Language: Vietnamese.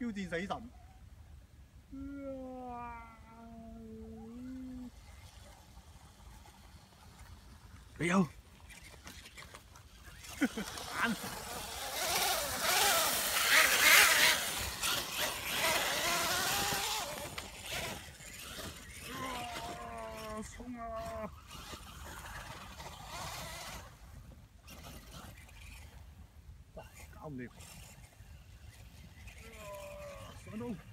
挑战死神。你有眼冲啊！搞唔掂， Oh no.